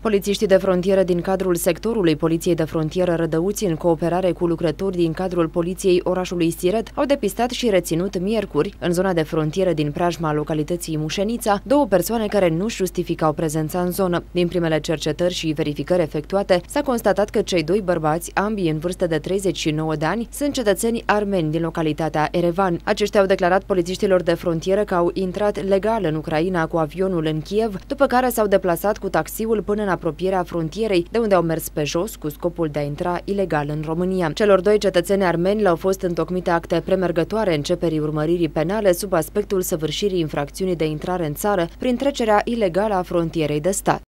Polițiștii de frontieră din cadrul sectorului Poliției de Frontieră Rădăuți, în cooperare cu lucrători din cadrul Poliției orașului Siret, au depistat și reținut miercuri, în zona de frontieră din preajma localității Mușenița, două persoane care nu justificau prezența în zonă. Din primele cercetări și verificări efectuate, s-a constatat că cei doi bărbați, ambii în vârstă de 39 de ani, sunt cetățeni armeni din localitatea Erevan. Aceștia au declarat polițiștilor de frontieră că au intrat legal în Ucraina cu avionul în Kiev, după care s-au deplasat cu taxiul până în apropierea frontierei, de unde au mers pe jos cu scopul de a intra ilegal în România. Celor doi cetățeni armeni le-au fost întocmite acte premergătoare începerii urmăririi penale sub aspectul săvârșirii infracțiunii de intrare în țară prin trecerea ilegală a frontierei de stat.